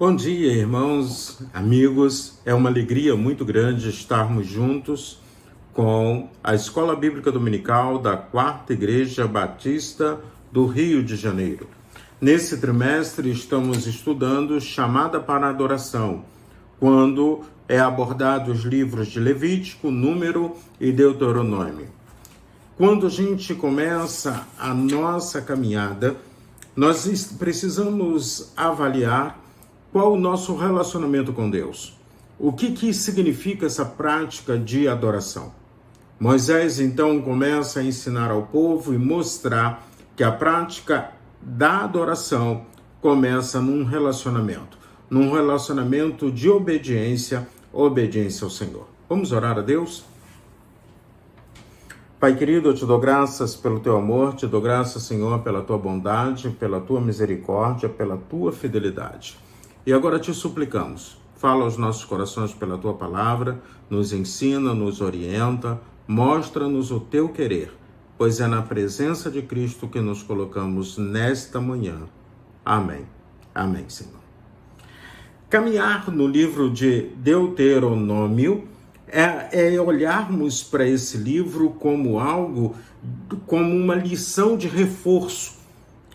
Bom dia, irmãos, amigos. É uma alegria muito grande estarmos juntos com a Escola Bíblica Dominical da Quarta Igreja Batista do Rio de Janeiro. Nesse trimestre estamos estudando Chamada para Adoração, quando é abordado os livros de Levítico, Número e Deuteronômio. Quando a gente começa a nossa caminhada, nós precisamos avaliar qual o nosso relacionamento com Deus. O que, que significa essa prática de adoração? Moisés então começa a ensinar ao povo e mostrar que a prática da adoração começa num relacionamento, num relacionamento de obediência, obediência ao Senhor. Vamos orar a Deus? Pai querido, eu te dou graças pelo teu amor, te dou graças, Senhor, pela tua bondade, pela tua misericórdia, pela tua fidelidade. E agora te suplicamos, fala aos nossos corações pela tua palavra, nos ensina, nos orienta, mostra-nos o teu querer, pois é na presença de Cristo que nos colocamos nesta manhã. Amém. Amém, Senhor. Caminhar no livro de Deuteronômio é, é olharmos para esse livro como algo, como uma lição de reforço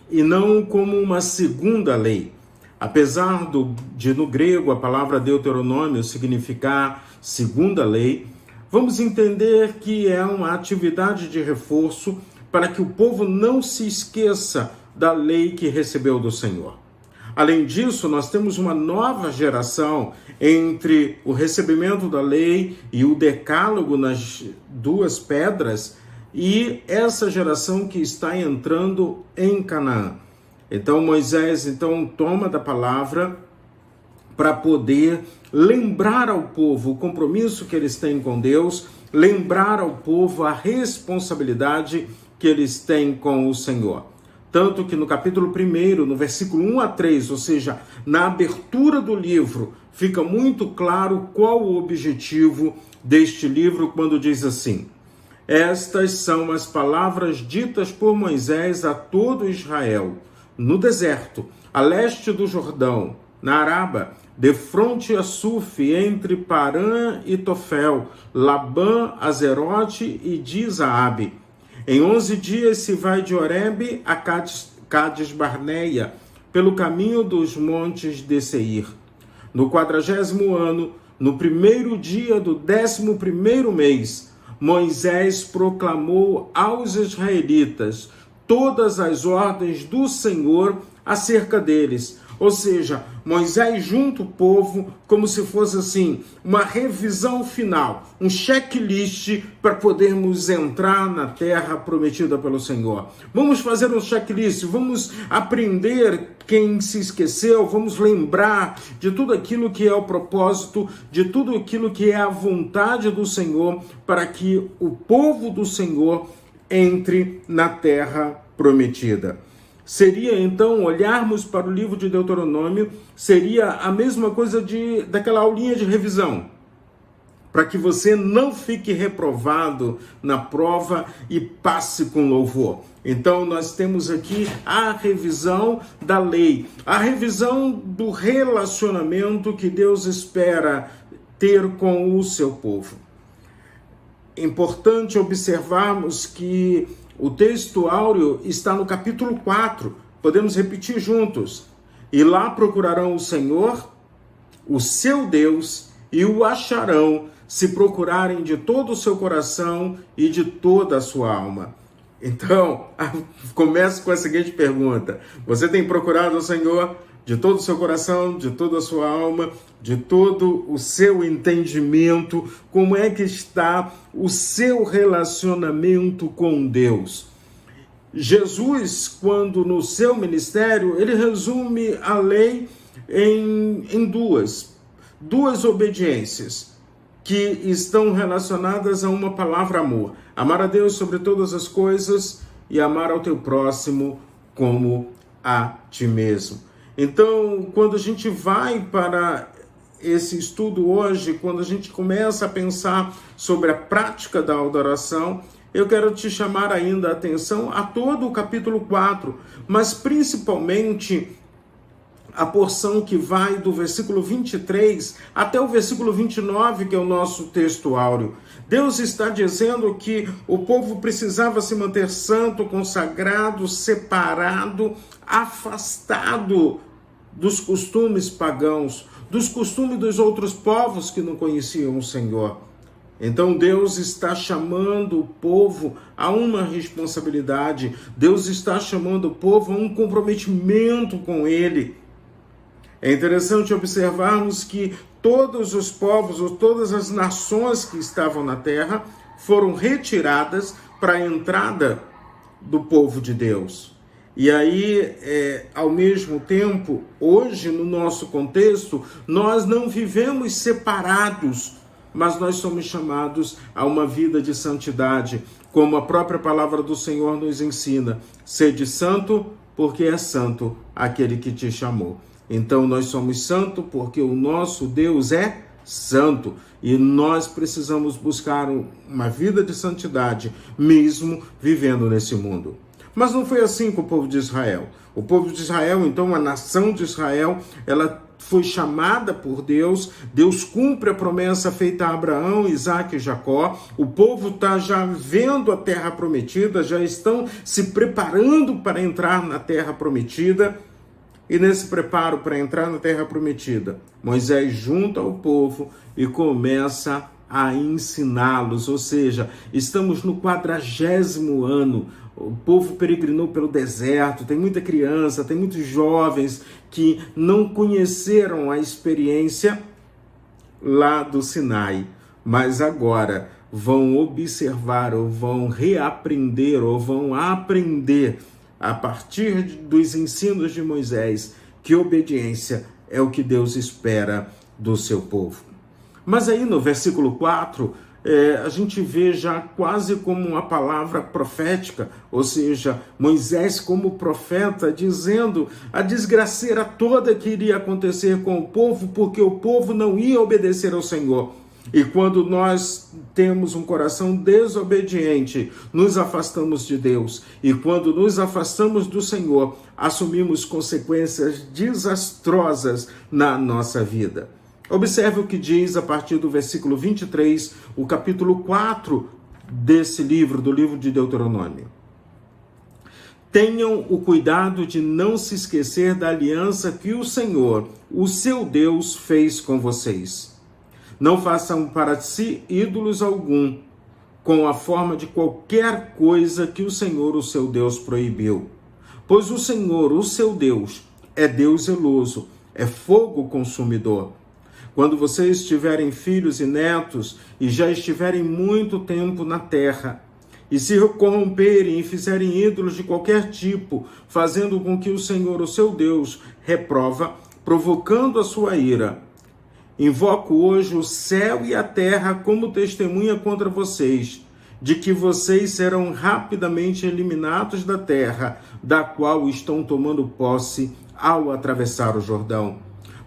e não como uma segunda lei. Apesar do, de no grego a palavra Deuteronômio significar segunda lei, vamos entender que é uma atividade de reforço para que o povo não se esqueça da lei que recebeu do Senhor. Além disso, nós temos uma nova geração entre o recebimento da lei e o decálogo nas duas pedras e essa geração que está entrando em Canaã. Então Moisés então toma da palavra para poder lembrar ao povo o compromisso que eles têm com Deus, lembrar ao povo a responsabilidade que eles têm com o Senhor. Tanto que no capítulo 1, no versículo 1 a 3, ou seja, na abertura do livro, fica muito claro qual o objetivo deste livro quando diz assim: Estas são as palavras ditas por Moisés a todo Israel, no deserto, a leste do Jordão, na Araba, de fronte a Suf, entre Parã e Tofel, Labã, Azerote e Dizaabe em onze dias se vai de Oreb a Cades Barneia, pelo caminho dos montes de Seir. No quadragésimo ano, no primeiro dia do décimo primeiro mês, Moisés proclamou aos israelitas todas as ordens do Senhor acerca deles, ou seja, Moisés junto o povo como se fosse assim, uma revisão final, um checklist para podermos entrar na terra prometida pelo Senhor. Vamos fazer um checklist, vamos aprender quem se esqueceu, vamos lembrar de tudo aquilo que é o propósito, de tudo aquilo que é a vontade do Senhor para que o povo do Senhor entre na terra prometida. Seria então olharmos para o livro de Deuteronômio, seria a mesma coisa de daquela aulinha de revisão, para que você não fique reprovado na prova e passe com louvor. Então nós temos aqui a revisão da lei, a revisão do relacionamento que Deus espera ter com o seu povo. Importante observarmos que o texto áureo está no capítulo 4. Podemos repetir juntos. E lá procurarão o Senhor, o seu Deus, e o acharão se procurarem de todo o seu coração e de toda a sua alma. Então, começo com a seguinte pergunta: Você tem procurado o Senhor de todo o seu coração, de toda a sua alma, de todo o seu entendimento, como é que está o seu relacionamento com Deus. Jesus, quando no seu ministério, ele resume a lei em, em duas, duas obediências que estão relacionadas a uma palavra amor. Amar a Deus sobre todas as coisas e amar ao teu próximo como a ti mesmo. Então, quando a gente vai para esse estudo hoje, quando a gente começa a pensar sobre a prática da adoração, eu quero te chamar ainda a atenção a todo o capítulo 4, mas principalmente a porção que vai do versículo 23 até o versículo 29, que é o nosso texto áureo. Deus está dizendo que o povo precisava se manter santo, consagrado, separado, afastado dos costumes pagãos, dos costumes dos outros povos que não conheciam o Senhor. Então Deus está chamando o povo a uma responsabilidade, Deus está chamando o povo a um comprometimento com Ele. É interessante observarmos que todos os povos ou todas as nações que estavam na terra foram retiradas para a entrada do povo de Deus. E aí, é, ao mesmo tempo, hoje, no nosso contexto, nós não vivemos separados, mas nós somos chamados a uma vida de santidade, como a própria palavra do Senhor nos ensina: sede santo, porque é santo aquele que te chamou. Então, nós somos santos porque o nosso Deus é santo e nós precisamos buscar uma vida de santidade, mesmo vivendo nesse mundo. Mas não foi assim com o povo de Israel. O povo de Israel, então, a nação de Israel, ela foi chamada por Deus, Deus cumpre a promessa feita a Abraão, Isaac e Jacó. O povo está já vendo a terra prometida, já estão se preparando para entrar na terra prometida. E nesse preparo para entrar na terra prometida, Moisés junta o povo e começa a ensiná-los, ou seja, estamos no quadragésimo ano. O povo peregrinou pelo deserto, tem muita criança, tem muitos jovens que não conheceram a experiência lá do Sinai, mas agora vão observar ou vão reaprender ou vão aprender a partir dos ensinos de Moisés que obediência é o que Deus espera do seu povo. Mas aí no versículo 4, é, a gente vê já quase como uma palavra profética, ou seja, Moisés como profeta dizendo a desgraceira toda que iria acontecer com o povo, porque o povo não ia obedecer ao Senhor. E quando nós temos um coração desobediente, nos afastamos de Deus. E quando nos afastamos do Senhor, assumimos consequências desastrosas na nossa vida. Observe o que diz a partir do versículo 23, o capítulo 4 desse livro, do livro de Deuteronômio. Tenham o cuidado de não se esquecer da aliança que o Senhor, o seu Deus, fez com vocês. Não façam para si ídolos algum, com a forma de qualquer coisa que o Senhor, o seu Deus, proibiu. Pois o Senhor, o seu Deus, é Deus zeloso, é fogo consumidor quando vocês tiverem filhos e netos e já estiverem muito tempo na terra, e se corromperem e fizerem ídolos de qualquer tipo, fazendo com que o Senhor, o seu Deus, reprova, provocando a sua ira. Invoco hoje o céu e a terra como testemunha contra vocês, de que vocês serão rapidamente eliminados da terra, da qual estão tomando posse ao atravessar o Jordão.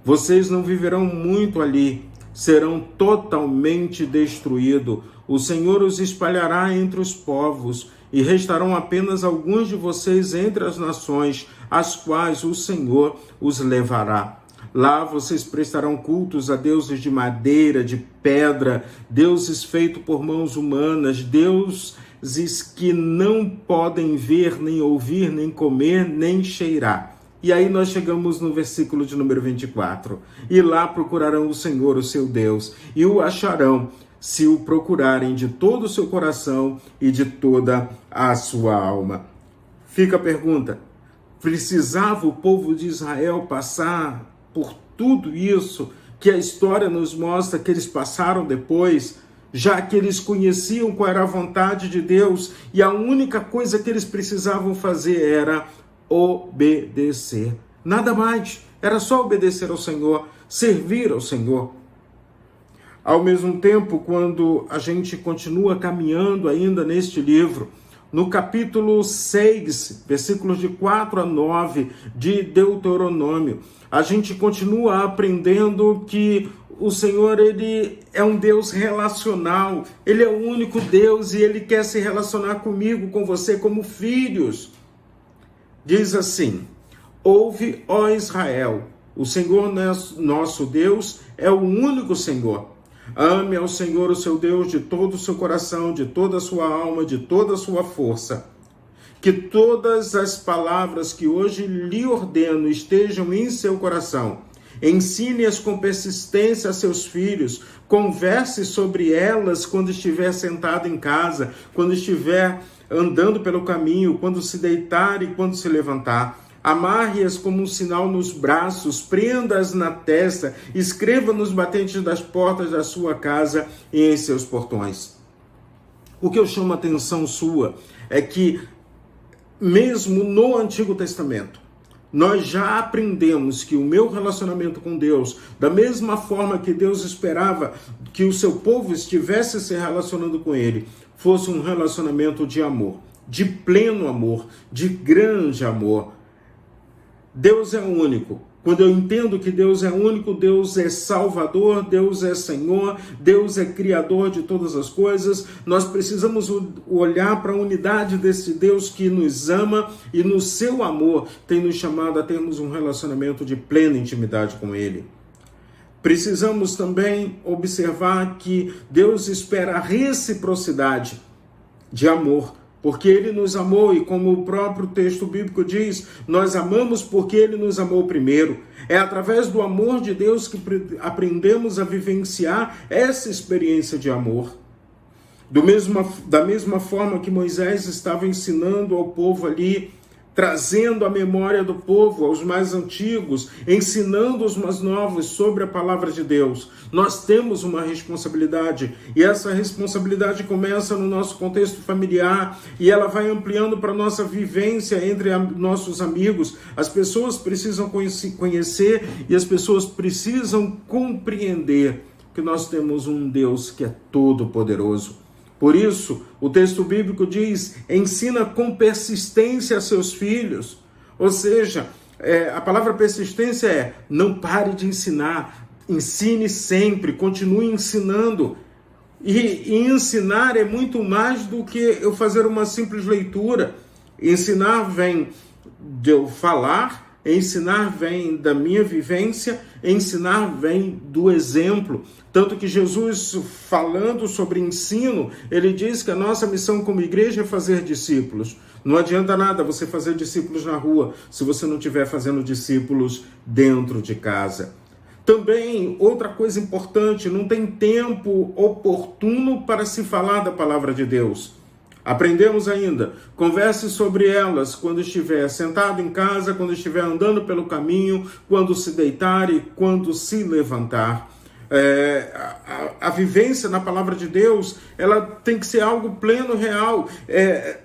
Vocês não viverão muito ali, serão totalmente destruídos. O Senhor os espalhará entre os povos, e restarão apenas alguns de vocês entre as nações, as quais o Senhor os levará. Lá vocês prestarão cultos a deuses de madeira, de pedra, deuses feitos por mãos humanas, deuses que não podem ver, nem ouvir, nem comer, nem cheirar. E aí nós chegamos no versículo de número 24. E lá procurarão o Senhor, o seu Deus, e o acharão se o procurarem de todo o seu coração e de toda a sua alma. Fica a pergunta: precisava o povo de Israel passar por tudo isso que a história nos mostra que eles passaram depois? já que eles conheciam qual era a vontade de Deus e a única coisa que eles precisavam fazer era obedecer. Nada mais. Era só obedecer ao Senhor, servir ao Senhor. Ao mesmo tempo, quando a gente continua caminhando ainda neste livro, no capítulo 6, versículos de 4 a 9 de Deuteronômio, a gente continua aprendendo que o Senhor ele é um Deus relacional, ele é o único Deus e ele quer se relacionar comigo, com você como filhos. Diz assim: Ouve, ó Israel, O Senhor nosso Deus é o único Senhor. Ame ao Senhor, o seu Deus, de todo o seu coração, de toda a sua alma, de toda a sua força. Que todas as palavras que hoje lhe ordeno estejam em seu coração. Ensine-as com persistência a seus filhos. Converse sobre elas quando estiver sentado em casa, quando estiver andando pelo caminho, quando se deitar e quando se levantar. Amarre-as como um sinal nos braços, prenda-as na testa, escreva nos batentes das portas da sua casa e em seus portões. O que eu chamo a atenção sua é que, mesmo no Antigo Testamento, nós já aprendemos que o meu relacionamento com Deus, da mesma forma que Deus esperava que o seu povo estivesse se relacionando com Ele, fosse um relacionamento de amor, de pleno amor, de grande amor. Deus é único. Quando eu entendo que Deus é único, Deus é Salvador, Deus é Senhor, Deus é Criador de todas as coisas, nós precisamos olhar para a unidade desse Deus que nos ama e no seu amor tem nos chamado a termos um relacionamento de plena intimidade com Ele. Precisamos também observar que Deus espera reciprocidade de amor porque ele nos amou e como o próprio texto bíblico diz, nós amamos porque ele nos amou primeiro. É através do amor de Deus que aprendemos a vivenciar essa experiência de amor. Do da mesma forma que Moisés estava ensinando ao povo ali trazendo a memória do povo aos mais antigos, ensinando os mais novos sobre a palavra de Deus. Nós temos uma responsabilidade e essa responsabilidade começa no nosso contexto familiar e ela vai ampliando para nossa vivência entre nossos amigos. As pessoas precisam conhecer e as pessoas precisam compreender que nós temos um Deus que é todo poderoso por isso, o texto bíblico diz: ensina com persistência a seus filhos. Ou seja, é, a palavra persistência é não pare de ensinar, ensine sempre, continue ensinando. E, e ensinar é muito mais do que eu fazer uma simples leitura. Ensinar vem de eu falar Ensinar vem da minha vivência, ensinar vem do exemplo. Tanto que Jesus, falando sobre ensino, ele diz que a nossa missão como igreja é fazer discípulos. Não adianta nada você fazer discípulos na rua se você não estiver fazendo discípulos dentro de casa. Também, outra coisa importante, não tem tempo oportuno para se falar da palavra de Deus. Aprendemos ainda, converse sobre elas quando estiver sentado em casa, quando estiver andando pelo caminho, quando se deitar e quando se levantar. É, a, a, vivência na palavra de Deus, ela tem que ser algo pleno, real. É,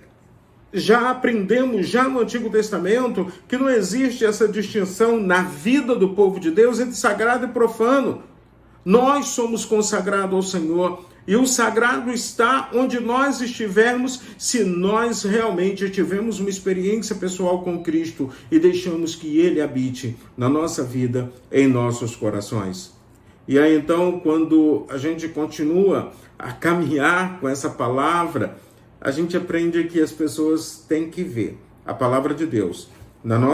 já aprendemos, já no Antigo Testamento, que não existe essa distinção na vida do povo de Deus entre sagrado e profano. Nós somos consagrados ao Senhor e o sagrado está onde nós estivermos, se nós realmente tivermos uma experiência pessoal com Cristo e deixamos que Ele habite na nossa vida, em nossos corações. E aí então, quando a gente continua a caminhar com essa palavra, a gente aprende que as pessoas têm que ver a palavra de Deus na nossa